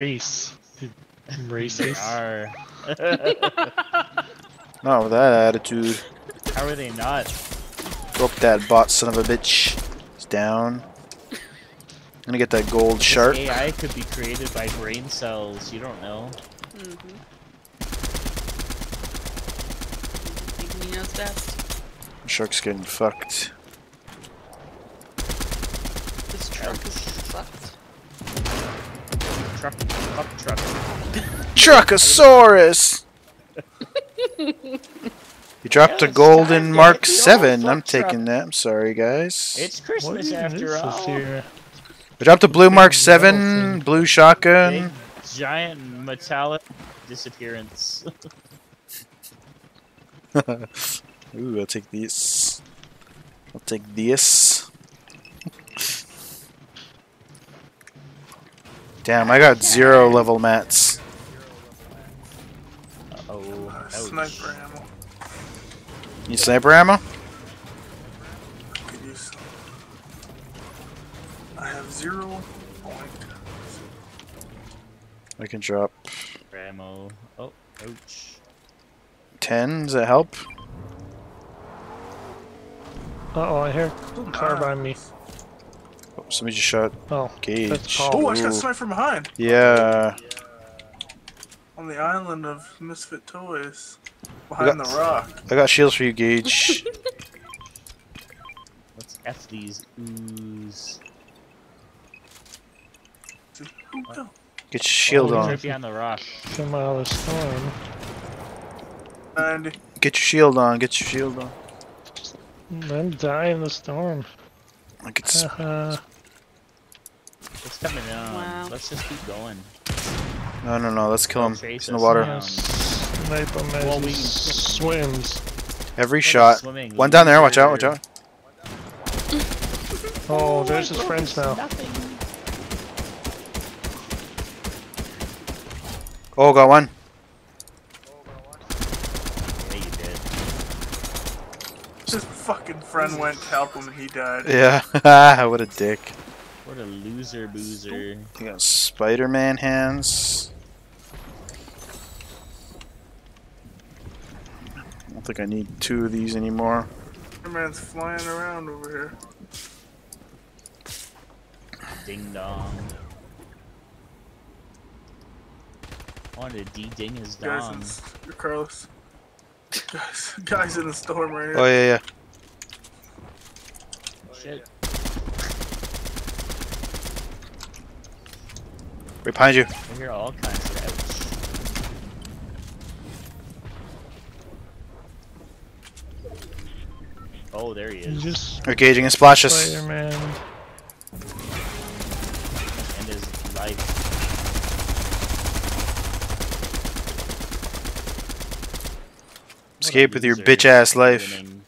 race. You They Racist. are. Not with that attitude. How are they not? Broke that bot son of a bitch. It's down. Gonna get that gold shark. AI could be created by brain cells. You don't know. Mm-hmm. Think he knows best. Shark's getting fucked. This truck is fucked. Truck, fuck truck. Truckosaurus! you dropped Yeah, a golden Mark hit the old 7. I'm fuck truck. taking that. I'm sorry, guys. It's What Christmas after is all. here? I dropped a blue Mark 7, metal thing. blue Big shotgun. giant metallic disappearance. Ooh, I'll take this. I'll take this. Damn, I got zero level mats. oh, Uh, ouch. sniper ammo. Need sniper ammo? I have zero point. I can drop ammo. Oh, ouch. 10. Does that help? Uh oh, I hear a car Ah. by me. Somebody just shot Oh, Gage. Oh, I just got Ooh. sniped from behind Yeah. on the island of Misfit Toys, behind got- the rock. I got shields for you, Gage. Let's F these ooze. Ooh. Get your shield Oh, on. Right behind the rock. Come out of storm. And Get your shield on. Get your shield on. Then die in the storm. I could s- Haha. It's coming down. Wow. Let's just keep going. no, no, no. Let's kill him. Chase It's in the water. down. Sniper man Well, we- swims. Every We're shot. swimming. One down there. Watch out. Watch out. Oh, there's his friends now. Oh, got one. Yeah, you did. his fucking friend went to help him and he died. Yeah. what a dick. What a loser boozer. You got Spider-Man hands. I don't think I need two of these anymore. Spider-Man's flying around over here. Ding dong. I wanted to de-ding his Guys in dong. s- Carlos. Guys, guys in the storm right here. Oh yeah, yeah. Shit. Right behind you. I hear all kinds of ouch. Oh, there he is. just Engaging and splash us. Spider-Man. And his life. Escape with your bitch ass life. Winning.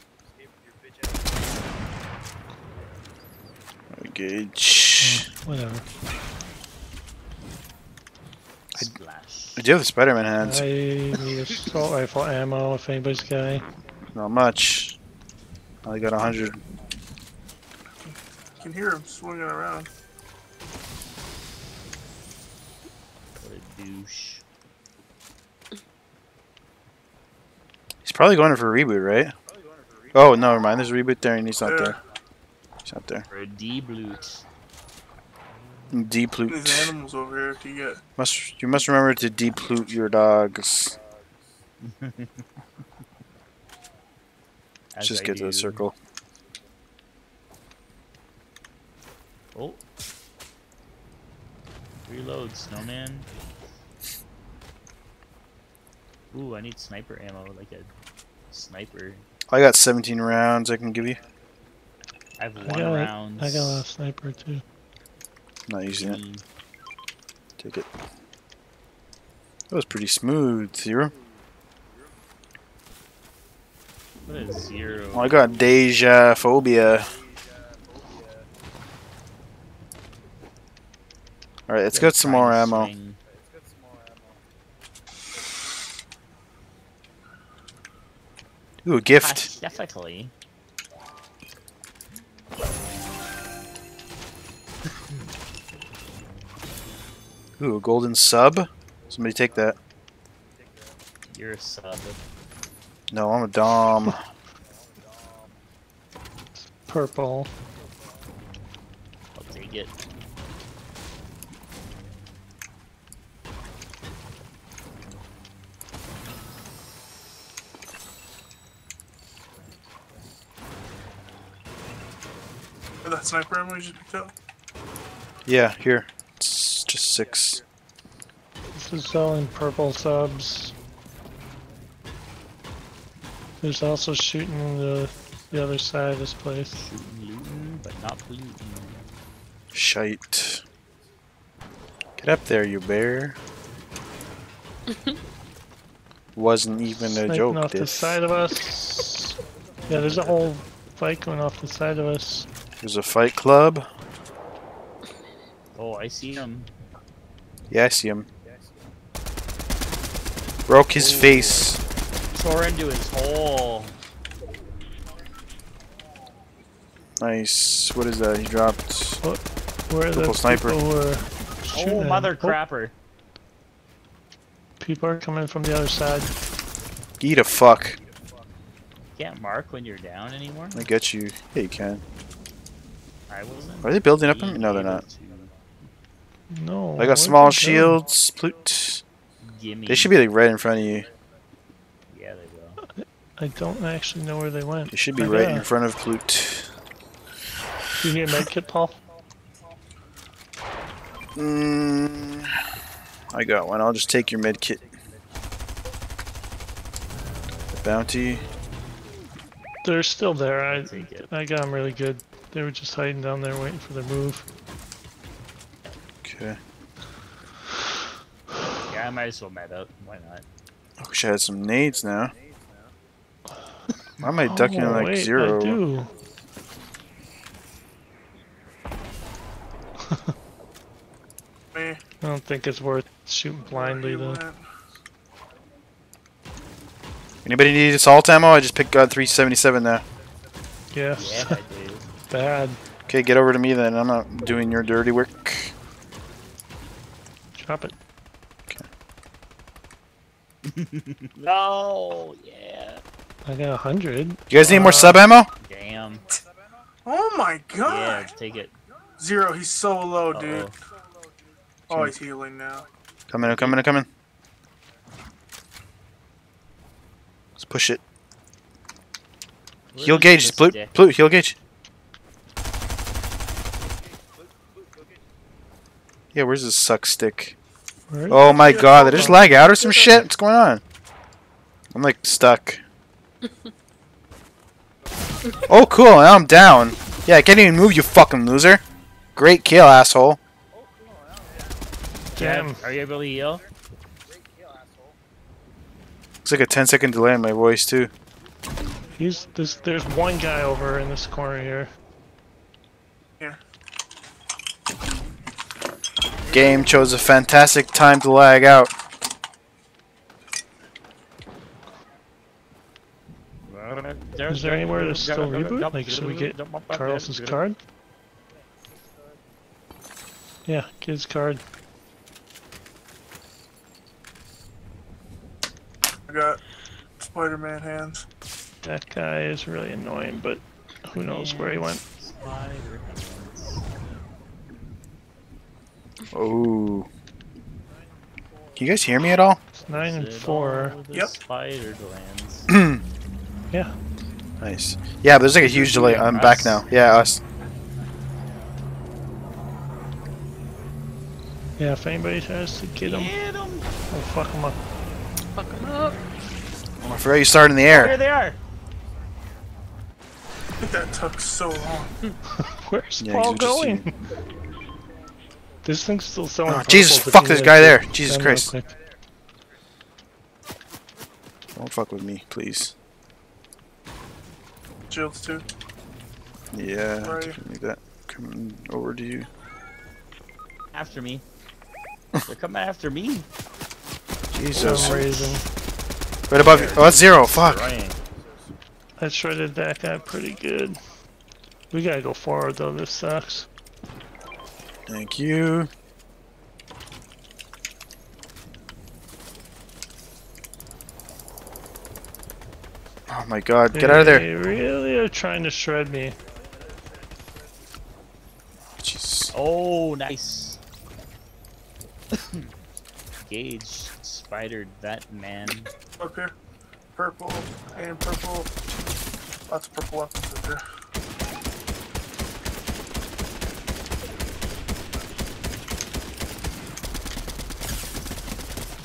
Engage. Whatever. Splash. I do have the Spider-Man hands. I need assault rifle ammo if anybody's got any. Not much. I got a hundred. You can hear him swinging around. What a douche. He's probably going for a reboot, right? Oh, no, never mind. There's a reboot there, and he's not Yeah. there. He's not there. For a D-blute. Deplute. There's animals over here to get. Must you must remember to deplute your dogs. As Just I get to the circle. Oh. Reload, snowman. Ooh, I need sniper ammo, like a sniper. I got 17 rounds I can give you. I have I one got, round. I got a sniper too. Not using it. Mm, Take it. That was pretty smooth, Zero. What a zero. Oh, I got Deja Phobia. Alright, let's get some more ammo. Swing. Ooh, a gift. Specifically. Ooh, a golden sub. Somebody take that. You're a sub. No, I'm a dom. Purple. I'll take it. That sniper ammo you just picked up. Yeah, here. It's just six. This is selling purple subs. There's also shooting the the other side of this place. Shooting, looting, but not polluting. Shite. Get up there, you bear. Wasn't even a Sniping joke. off the side of us. Yeah, there's a whole fight going off the side of us. There's a fight club. Oh, I see him. Yeah, I see him. Broke his Ooh. face. Tore into his hole. Nice. What is that? He dropped. Where are the sniper. people who Oh, mother him? crapper. people are coming from the other side. Eat a fuck. Can't mark when you're down anymore. I get you. Yeah, you can. I wasn't. Are they building up him? being No, they're not. to- No. I where'd got small they go? shields. Plute. Gimme. They should be like right in front of you. Yeah, they will. I don't actually know where they went. They should be I right got- in front of Plute. Do you need a medkit, Paul? Mm, I got one. I'll just take your med kit. Bounty. They're still there. I I got them really good. They were just hiding down there waiting for their move. Okay. Yeah, I might as well med up. Why not? Oh, I wish I had some nades now. Why am I ducking oh, like wait, zero? I do. I don't think it's worth shooting blindly though. Anybody need assault ammo? I just picked God 377 there. Yes. Yeah, I do. Bad. Okay, get over to me then. I'm not doing your dirty work. Drop it. No, yeah. I got a hundred. You guys need more Uh, sub ammo? Damn. Oh my god! Yeah, god! take it. Zero, he's so low, dude. Uh-oh. Oh, he's healing now. Coming, I'm coming, I'm coming. Let's push it. Heal Gage, the Plute, stick? Heal Gage. Yeah, where's this suck stick? Where is Oh my god, hold did I just on. lag out or some shit? What's going on? I'm like stuck. oh cool, now I'm down. Yeah, I can't even move, you fucking loser. Great kill, asshole. Damn. Are you able to heal? Looks like a 10 second delay in my voice too. He's this. There's one guy over in this corner here. Game chose a fantastic time to lag out. Is there anywhere to still reboot? Like, should we get Carlos's card? Yeah, get his card. I got Spider-Man hands. That guy is really annoying, but who knows where he went. Spider hands. Oh. Can you guys hear me at all? It's nine and four. Yep. Spider glands. Yeah. Nice. Yeah, but there's like a huge delay. I'm back now. Yeah, us. Yeah, if anybody tries to get him, Get 'em! I'll fuck him up. Fuck 'em up. Oh, I forgot you started in the air. There air. they are! That took so long. Where's Yeah, 'cause Paul going? This thing's still selling. Oh, Jesus, fuck this guy there. Jesus Christ. Don't fuck with me, please. Shields too. Yeah, Right. definitely that. Coming over to you. After me. They're coming after me. Jesus. some. Right above you. Oh, that's zero. Fuck. Running. I shredded that guy pretty good. We gotta go forward though, this sucks. Thank you. Oh my god, get out of there. They really are trying to shred me. Jeez. Oh, nice. Gage spidered that man. Up here. Purple and purple. Lots of purple weapons up here.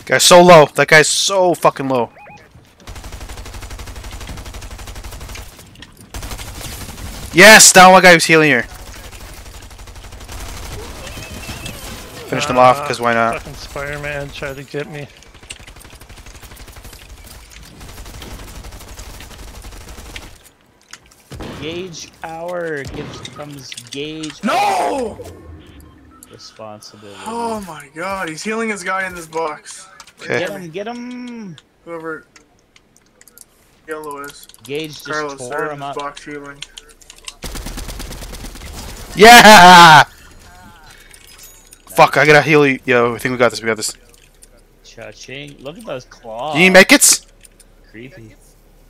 Guy's so low. That guy's so fucking low. Yes, down one guy who's healing here. Finished him off, uh, because why not? Fucking Spider-Man tried to get me. Gauge power gives comes gauge No! responsibility. Oh my god, he's healing his guy in this box. Okay. Get him, get him! Whoever yellow is. Gage just Carlos, tore him up. box healing. Yeah! Fuck, I gotta heal you. Yo, I think we got this, we got this. Cha-ching. Look at those claws. You need medkits? Creepy.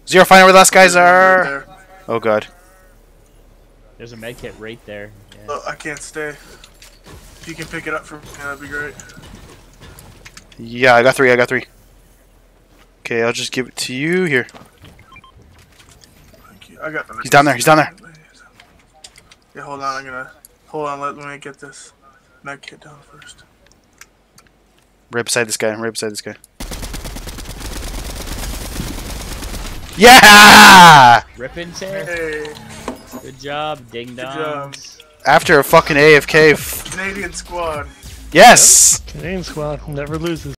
Zero, find out where the last guys are. there. Oh god. There's a medkit right there. Yeah. Oh, I can't stay. If you can pick it up for me, that'd be great. Yeah, I got three, I got three. Okay, I'll just give it to you here. Thank you. I got He's down there, he's down there. Yeah, hold on, I'm gonna hold on, let, let me get this med kit down first. Right beside this guy, right beside this guy. Yeah! Rip in tear. Hey, Good job, ding dong. After a fucking AFK. Canadian squad. Yes! Canadian squad never loses.